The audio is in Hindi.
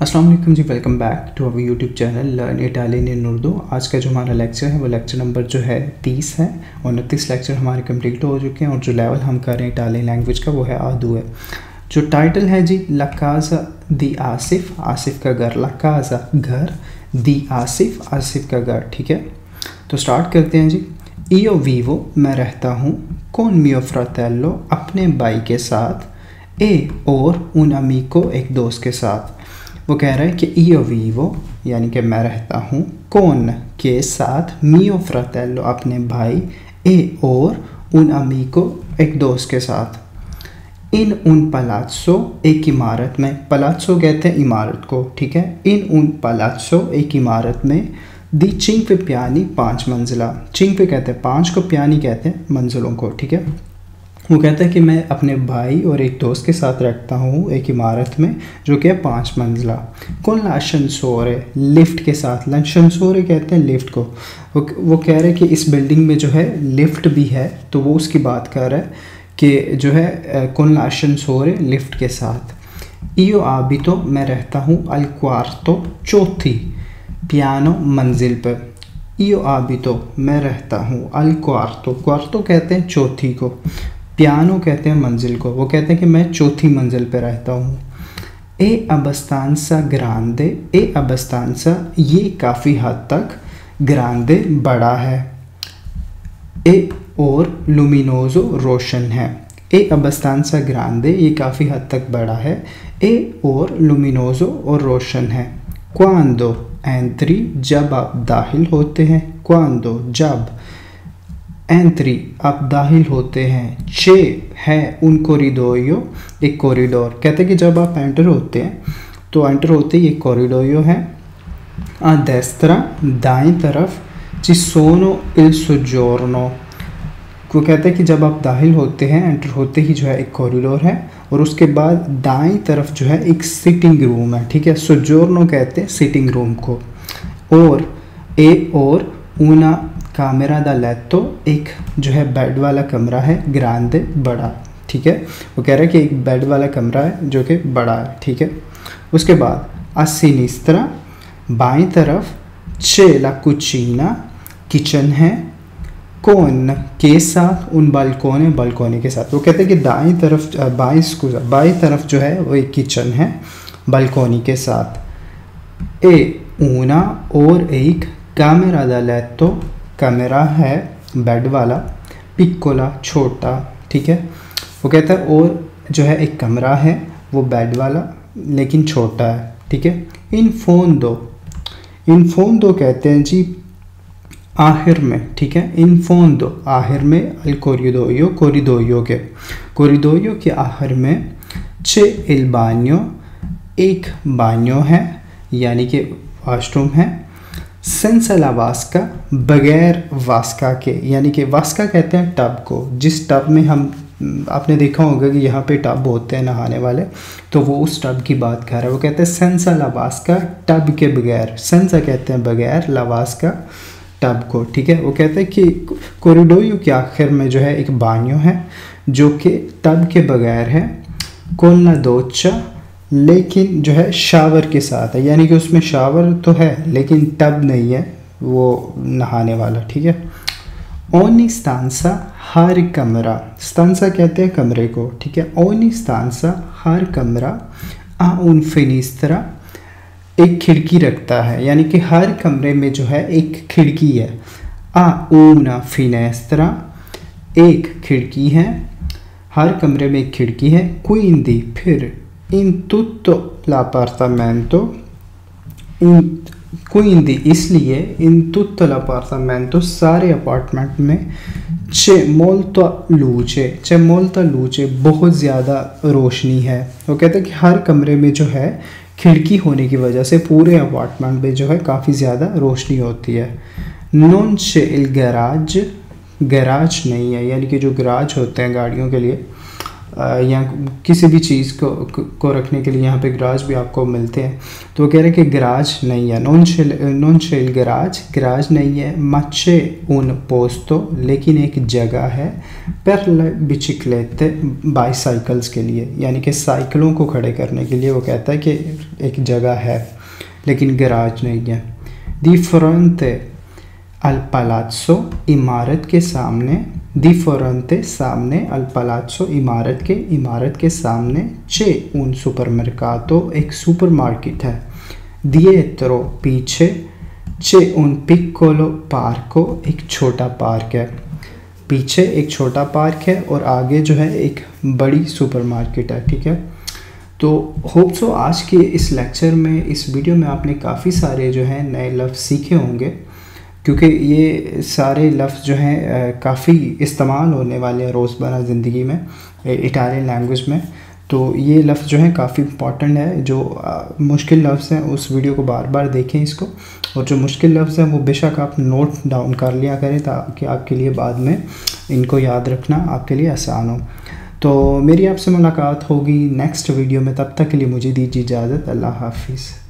वालेकुम जी welcome back to our YouTube channel learn Italian in Urdu आज का जो हमारा लेक्चर है, वो लेक्चर नंबर जो है तीस है उनतीस लेक्चर हमारे कंप्लीट हो चुके हैं, और जो लेवल हम कर रहे हैं इटालियन लैंग्वेज का, वो है आदू है। जो टाइटल है जी लकाजा दी आसिफ आसिफ का घर लकाजा घर दी आसिफ आसिफ का घर, ठीक है? तो स्टार्ट करते हैं जी। ईओ वीवो मैं रहता हूँ कौन मियो फ्रातेलो अपने भाई के साथ ए और उन अमी को एक दोस्त के साथ। वो कह रहा है कि ईओ वीवो, यानी कि मैं रहता हूँ, कौन के साथ मियो फ्रातेलो अपने भाई, ए और उन अमी को एक दोस्त के साथ। इन उन पलात्सो, एक इमारत में, पलात्सो कहते हैं इमारत को, ठीक है? इन उन पलात्सो, एक इमारत में, दी चिंग पे प्यानी पाँच मंजिला। चिंग पे कहते हैं पाँच को, प्यानी कहते हैं मंजिलों को, ठीक है? वो कहता है कि मैं अपने भाई और एक दोस्त के साथ रखता हूँ एक इमारत में, जो कि है पाँच मंजिला। कौन लाशनसोर है? लिफ्ट के साथ। लशनसोर कहते हैं लिफ्ट को। वो वो कह रहे हैं कि इस बिल्डिंग में जो है लिफ्ट भी है तो वो उसकी बात कर रहा है कि जो है कौन लाशनसोर है? लिफ्ट के साथ। ईओ आबी तो मैं रहता हूँ अलक्वार्तो चौथी पियानो मंजिल पर। ईओ आबी तो मैं रहता हूँ अलक्वार्तो क्वार्तो कहते हैं चौथी को। पियानो कहते हैं मंजिल को। वो कहते हैं कि मैं चौथी मंजिल पे रहता हूँ। ए अबस्तानसा ग्रांदे, ए अबस्तानसा ये काफ़ी हद तक ग्रांदे बड़ा है। ए और लुमिनोजो रोशन है। ए अबस्तानसा ग्रांदे ये काफ़ी हद तक बड़ा है। ए और लुमिनोजो और रोशन है। क्वांदो एंट्री जब आप दाखिल होते हैं, क्वांदो, जब। एंट्री आप दाखिल होते हैं छे है उन कोरिडोरियो एक कॉरिडोर कहते हैं कि जब आप एंटर होते हैं तो एंटर होते ही एक कॉरिडोरियो है। आ देस्त्रा, दाई तरफ़ चिसोनो इल सुजोर्नो। वो कहते हैं कि जब आप दाखिल होते हैं एंटर होते ही जो है एक कॉरिडोर है, और उसके बाद दाई तरफ़ जो है एक सिटिंग रूम है, ठीक है? सुजोर्नो कहते हैं सिटिंग रूम को। और, ए और, ऊना कामेरा दा लेतो, एक जो है बेड वाला कमरा है ग्रांदे बड़ा, ठीक है? वो कह रहा है कि एक बेड वाला कमरा है, जो कि बड़ा है, ठीक है? उसके बाद, अस्सी बाई तरफ़ छेला कुचीना किचन है, कौन, के साथ, उन बालकोने बालकोनी के साथ। वो कहते हैं कि दाई तरफ़ बाई बाई तरफ़ जो है, वो एक किचन है, बालकोनी के साथ। ए ऊना और एक कैमरा दा लेतो कैमरा है बेड वाला पिकोला छोटा, ठीक है? वो कहता है, और जो है एक कमरा है, वो बेड वाला, लेकिन छोटा है, ठीक है? इन फ़ोन दो, इन फ़ोन दो कहते हैं जी, आखिर में, ठीक है? इन फ़ोन दो, आखिर में, अल कोरिदोयो कोरिदोयो के कोरिदोयो के आखिर में, छे इल बानियो एक बानियो है, यानी कि वाशरूम है सेंसला वास्का बगैर वास्का के, यानी कि वास्का कहते हैं टब को। जिस टब में हम, आपने देखा होगा कि यहाँ पे टब होते हैं नहाने वाले तो वो उस टब की बात कर रहा है। वो कहते हैं सेंसा लवास्का टब के बगैर, सेंसा कहते हैं बगैर, लवास्का टब को, ठीक है? वो कहते हैं कि कोरिडोयू के आखिर में जो है एक बानियो है, जो कि टब के बगैर है। कोलना दोचा लेकिन जो है शावर के साथ है। यानी कि उसमें शावर तो है, लेकिन टब नहीं है, वो नहाने वाला, ठीक है? ओनी स्तानसा हर कमरा, स्तानसा कहते हैं कमरे को, ठीक है? ओनी स्तानसा हर कमरा आ उन फिनिस्तरा एक खिड़की रखता है। यानी कि हर कमरे में जो है एक खिड़की है। आ ऊना फिनेस्त्रा एक खिड़की है, हर कमरे में एक खिड़की है, क्वीन फिर in tutto l'appartamento in, quindi इसलिए in tutto l'appartamento सारे अपार्टमेंट में c'è molta luce c'è molta luce बहुत ज़्यादा रोशनी है वो कहते हैं कि हर कमरे में जो है खिड़की होने की वजह से पूरे अपार्टमेंट में जो है काफ़ी ज़्यादा रोशनी होती है नॉन शेल गैराज गैराज नहीं है यानी कि जो गराज होते हैं गाड़ियों के लिए या किसी भी चीज़ को को रखने के लिए यहाँ पे गराज भी आपको मिलते हैं। तो वो कह रहे हैं कि गराज नहीं है। नॉन शेल नॉन शेल गराज गराज नहीं है। मच्छे उन पोस्तो, लेकिन एक जगह है। पर बिचिकलेते बाईसाइकिल्स के लिए, यानी कि साइकिलों को खड़े करने के लिए वो कहता है कि एक जगह है, लेकिन गराज नहीं है। दी फ्रंट अल पलाजो इमारत के सामने दी फ्रंटे सामने अल पलाजो इमारत के इमारत के सामने चे उन सुपरमर्कातो, एक सुपरमार्केट है। दिएत्रो पीछे चे उन पिक्कोलो पार्को, एक छोटा पार्क है। पीछे एक छोटा पार्क है और आगे जो है एक बड़ी सुपरमार्केट है, ठीक है? तो होप सो आज के इस लेक्चर में, इस वीडियो में आपने काफ़ी सारे जो है नए लफ्ज़ सीखे होंगे। क्योंकि ये सारे लफ्ज़ जो हैं काफ़ी इस्तेमाल होने वाले हैं रोज़मर्रा ज़िंदगी में इटालियन लैंग्वेज में। तो ये लफ्ज़ जो है काफ़ी इंपॉर्टेंट है। जो आ, मुश्किल लफ्ज़ हैं उस वीडियो को बार बार देखें इसको। और जो मुश्किल लफ्ज़ हैं वो बेशक आप नोट डाउन कर लिया करें ताकि आपके लिए बाद में इनको याद रखना आपके लिए आसान हो। तो मेरी आपसे मुलाकात होगी नेक्स्ट वीडियो में। तब तक के लिए मुझे दीजिए इजाज़त। अल्लाह हाफिज़।